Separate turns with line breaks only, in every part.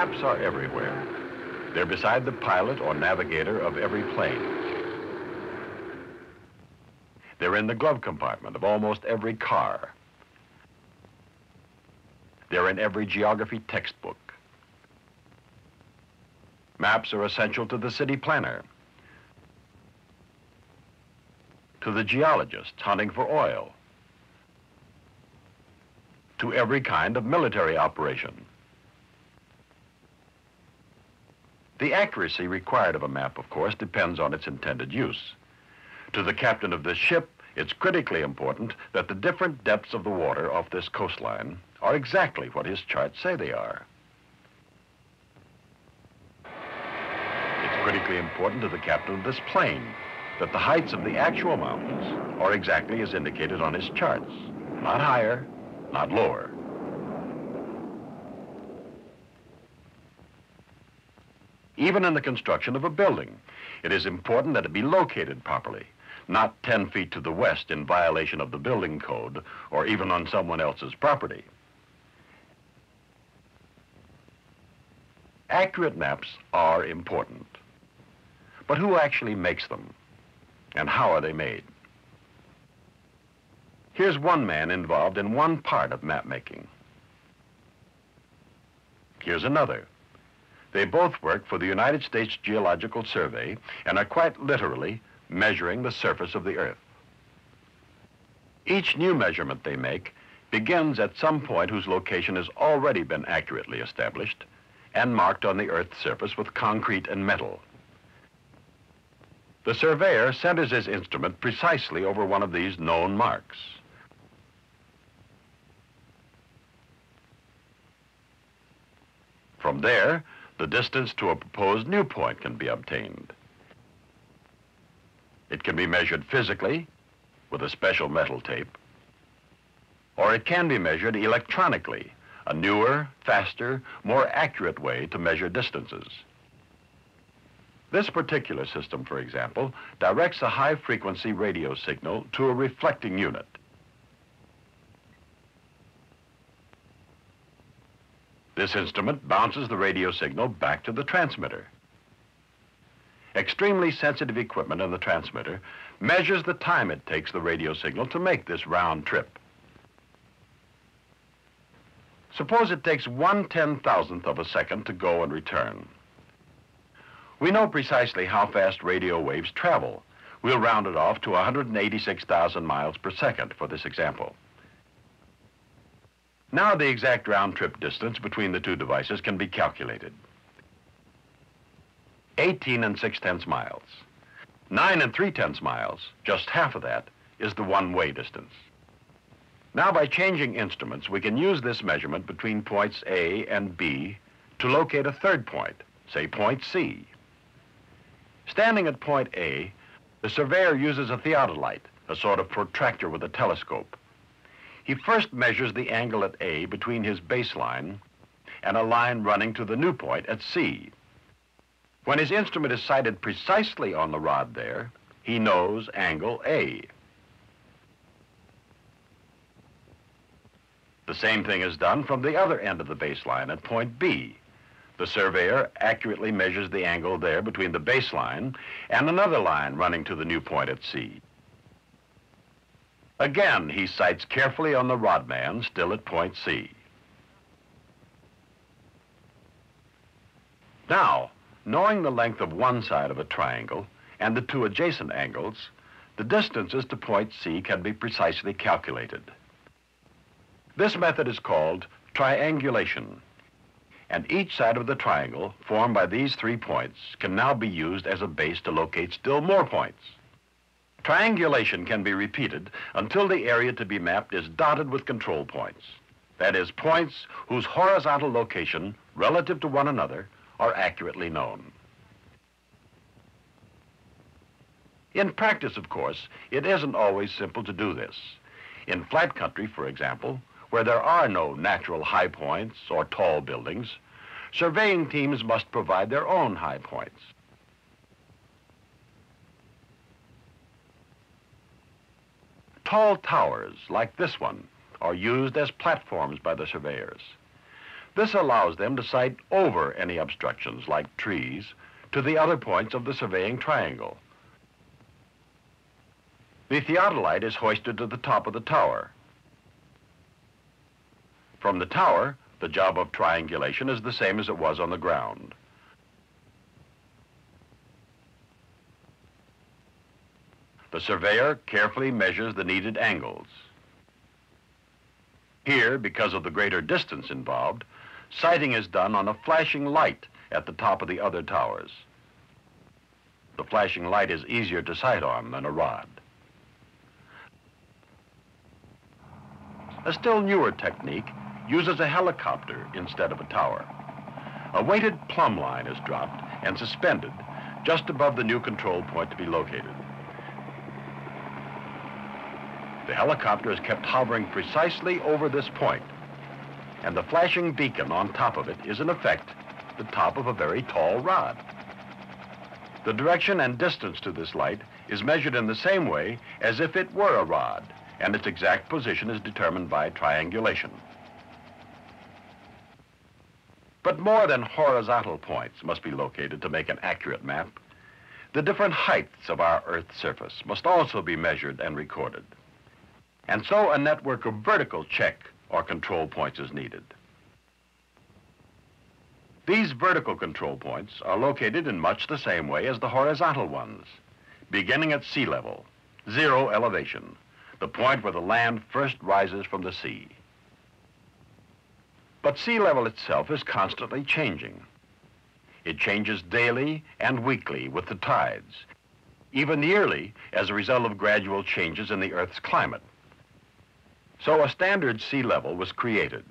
Maps are everywhere. They're beside the pilot or navigator of every plane. They're in the glove compartment of almost every car. They're in every geography textbook. Maps are essential to the city planner, to the geologist hunting for oil, to every kind of military operation. The accuracy required of a map, of course, depends on its intended use. To the captain of this ship, it's critically important that the different depths of the water off this coastline are exactly what his charts say they are. It's critically important to the captain of this plane that the heights of the actual mountains are exactly as indicated on his charts. Not higher, not lower. Even in the construction of a building, it is important that it be located properly, not 10 feet to the west in violation of the building code or even on someone else's property. Accurate maps are important. But who actually makes them? And how are they made? Here's one man involved in one part of map making. Here's another. They both work for the United States Geological Survey and are quite literally measuring the surface of the Earth. Each new measurement they make begins at some point whose location has already been accurately established and marked on the Earth's surface with concrete and metal. The surveyor centers his instrument precisely over one of these known marks. From there, the distance to a proposed new point can be obtained. It can be measured physically with a special metal tape, or it can be measured electronically a newer, faster, more accurate way to measure distances. This particular system, for example, directs a high-frequency radio signal to a reflecting unit. This instrument bounces the radio signal back to the transmitter. Extremely sensitive equipment in the transmitter measures the time it takes the radio signal to make this round trip. Suppose it takes one ten-thousandth of a second to go and return. We know precisely how fast radio waves travel. We'll round it off to 186,000 miles per second for this example. Now the exact round-trip distance between the two devices can be calculated. 18 and 6 tenths miles. 9 and 3 tenths miles, just half of that, is the one-way distance. Now, by changing instruments, we can use this measurement between points A and B to locate a third point, say point C. Standing at point A, the surveyor uses a theodolite, a sort of protractor with a telescope. He first measures the angle at A between his baseline and a line running to the new point at C. When his instrument is sighted precisely on the rod there, he knows angle A. The same thing is done from the other end of the baseline at point B. The surveyor accurately measures the angle there between the baseline and another line running to the new point at C. Again, he sights carefully on the rodman still at point C. Now, knowing the length of one side of a triangle and the two adjacent angles, the distances to point C can be precisely calculated. This method is called triangulation. And each side of the triangle formed by these three points can now be used as a base to locate still more points. Triangulation can be repeated until the area to be mapped is dotted with control points. That is, points whose horizontal location relative to one another are accurately known. In practice, of course, it isn't always simple to do this. In flat country, for example, where there are no natural high points or tall buildings, surveying teams must provide their own high points. Tall towers, like this one, are used as platforms by the surveyors. This allows them to sight over any obstructions, like trees, to the other points of the surveying triangle. The theodolite is hoisted to the top of the tower. From the tower, the job of triangulation is the same as it was on the ground. The surveyor carefully measures the needed angles. Here, because of the greater distance involved, sighting is done on a flashing light at the top of the other towers. The flashing light is easier to sight on than a rod. A still newer technique uses a helicopter instead of a tower. A weighted plumb line is dropped and suspended just above the new control point to be located. The helicopter is kept hovering precisely over this point, and the flashing beacon on top of it is in effect the top of a very tall rod. The direction and distance to this light is measured in the same way as if it were a rod, and its exact position is determined by triangulation. But more than horizontal points must be located to make an accurate map. The different heights of our Earth's surface must also be measured and recorded. And so a network of vertical check or control points is needed. These vertical control points are located in much the same way as the horizontal ones, beginning at sea level, zero elevation, the point where the land first rises from the sea. But sea level itself is constantly changing. It changes daily and weekly with the tides, even yearly as a result of gradual changes in the Earth's climate. So a standard sea level was created.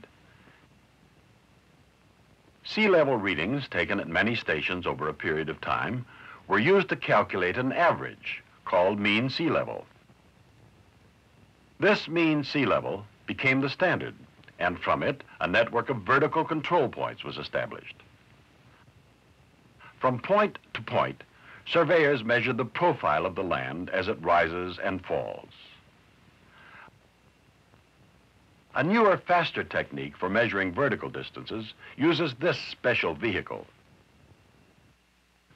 Sea level readings taken at many stations over a period of time were used to calculate an average called mean sea level. This mean sea level became the standard, and from it, a network of vertical control points was established. From point to point, surveyors measured the profile of the land as it rises and falls. A newer, faster technique for measuring vertical distances uses this special vehicle.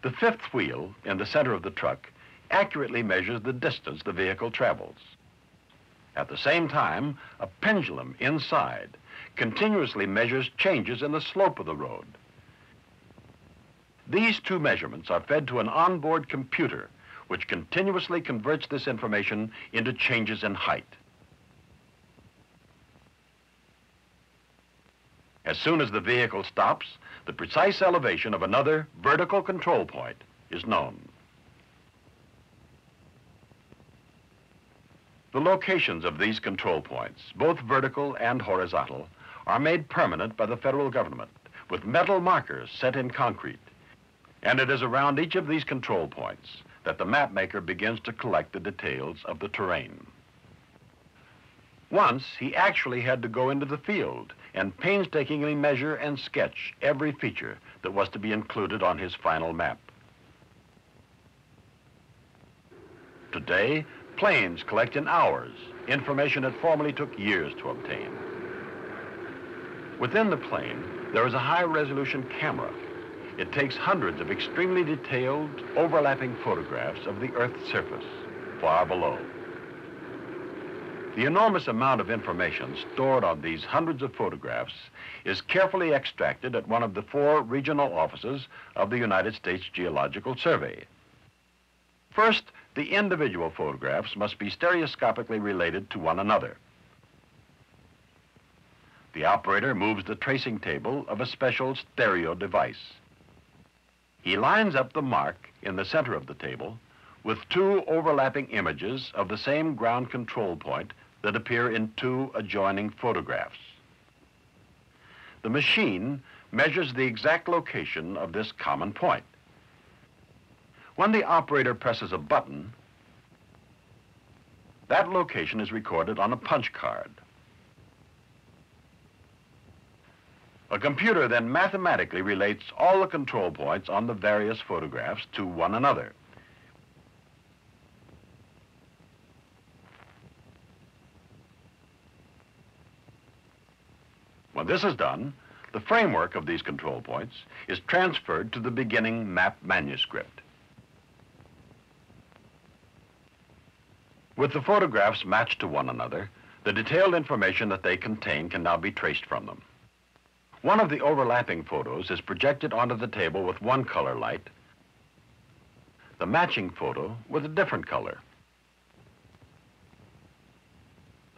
The fifth wheel in the center of the truck accurately measures the distance the vehicle travels. At the same time, a pendulum inside continuously measures changes in the slope of the road. These two measurements are fed to an onboard computer which continuously converts this information into changes in height. As soon as the vehicle stops, the precise elevation of another vertical control point is known. The locations of these control points, both vertical and horizontal, are made permanent by the federal government with metal markers set in concrete. And it is around each of these control points that the mapmaker begins to collect the details of the terrain. Once, he actually had to go into the field and painstakingly measure and sketch every feature that was to be included on his final map. Today, Planes collect in hours information that formerly took years to obtain. Within the plane, there is a high-resolution camera. It takes hundreds of extremely detailed, overlapping photographs of the Earth's surface, far below. The enormous amount of information stored on these hundreds of photographs is carefully extracted at one of the four regional offices of the United States Geological Survey. First, the individual photographs must be stereoscopically related to one another. The operator moves the tracing table of a special stereo device. He lines up the mark in the center of the table with two overlapping images of the same ground control point that appear in two adjoining photographs. The machine measures the exact location of this common point. When the operator presses a button, that location is recorded on a punch card. A computer then mathematically relates all the control points on the various photographs to one another. When this is done, The framework of these control points is transferred to the beginning map manuscript. With the photographs matched to one another, the detailed information that they contain can now be traced from them. One of the overlapping photos is projected onto the table with one color light, the matching photo with a different color.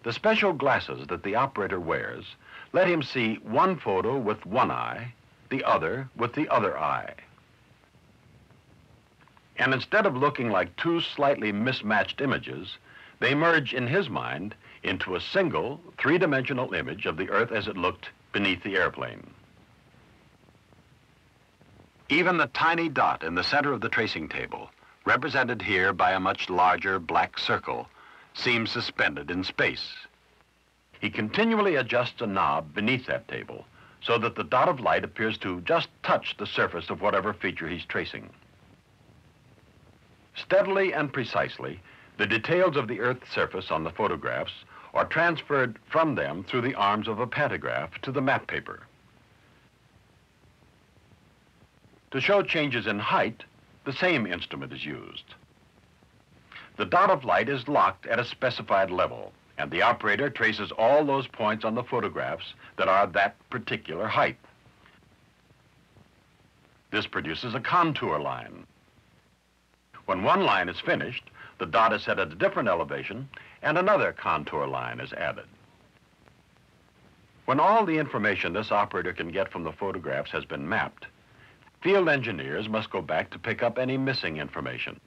The special glasses that the operator wears let him see one photo with one eye, the other with the other eye. And instead of looking like two slightly mismatched images, they merge in his mind into a single three-dimensional image of the Earth as it looked beneath the airplane. Even the tiny dot in the center of the tracing table, represented here by a much larger black circle, seems suspended in space. He continually adjusts a knob beneath that table so that the dot of light appears to just touch the surface of whatever feature he's tracing. Steadily and precisely, the details of the Earth's surface on the photographs are transferred from them through the arms of a pantograph to the map paper. To show changes in height, the same instrument is used. The dot of light is locked at a specified level, and the operator traces all those points on the photographs that are that particular height. This produces a contour line. When one line is finished, the dot is set at a different elevation, and another contour line is added. When all the information this operator can get from the photographs has been mapped, field engineers must go back to pick up any missing information.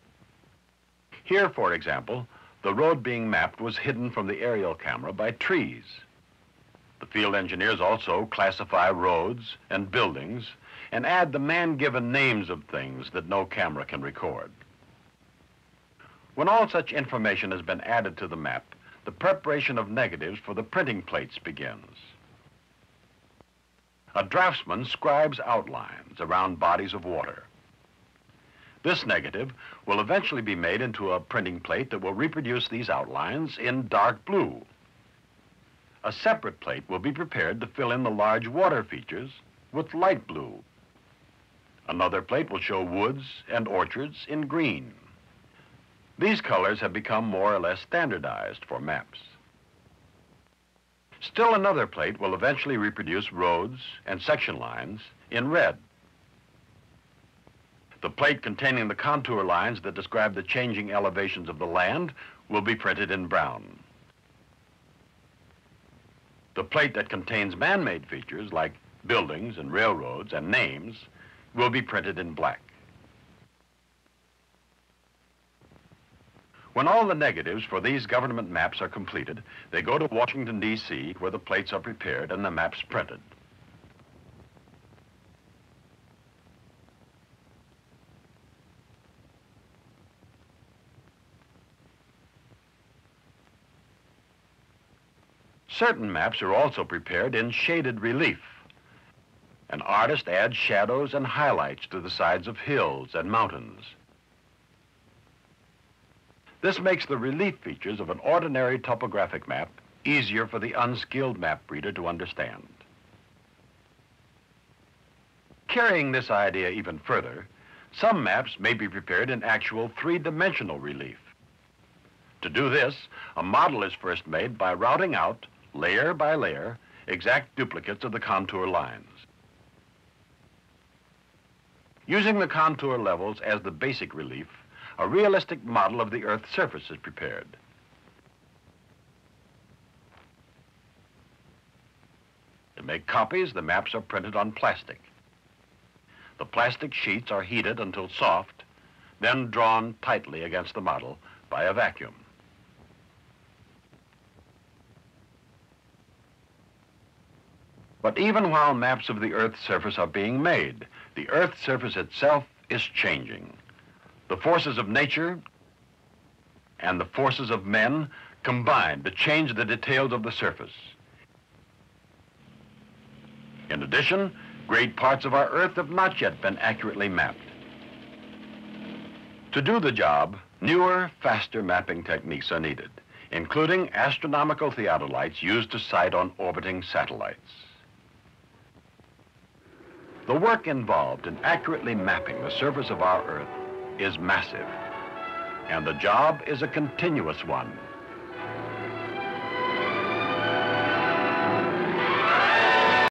Here, for example, the road being mapped was hidden from the aerial camera by trees. The field engineers also classify roads and buildings and add the man-given names of things that no camera can record. When all such information has been added to the map, the preparation of negatives for the printing plates begins. A draftsman scribes outlines around bodies of water. This negative will eventually be made into a printing plate that will reproduce these outlines in dark blue. A separate plate will be prepared to fill in the large water features with light blue. Another plate will show woods and orchards in green. These colors have become more or less standardized for maps. Still another plate will eventually reproduce roads and section lines in red. The plate containing the contour lines that describe the changing elevations of the land will be printed in brown. The plate that contains man-made features like buildings and railroads and names will be printed in black. When all the negatives for these government maps are completed, they go to Washington, D.C., where the plates are prepared and the maps printed. Certain maps are also prepared in shaded relief. An artist adds shadows and highlights to the sides of hills and mountains. This makes the relief features of an ordinary topographic map easier for the unskilled map reader to understand. Carrying this idea even further, some maps may be prepared in actual three-dimensional relief. To do this, a model is first made by routing out, layer by layer, exact duplicates of the contour lines. Using the contour levels as the basic relief, a realistic model of the Earth's surface is prepared. To make copies, the maps are printed on plastic. The plastic sheets are heated until soft, then drawn tightly against the model by a vacuum. But even while maps of the Earth's surface are being made, the Earth's surface itself is changing. The forces of nature and the forces of men combine to change the details of the surface. In addition, great parts of our Earth have not yet been accurately mapped. To do the job, newer, faster mapping techniques are needed, including astronomical theodolites used to sight on orbiting satellites. The work involved in accurately mapping the surface of our Earth is massive, and the job is a continuous one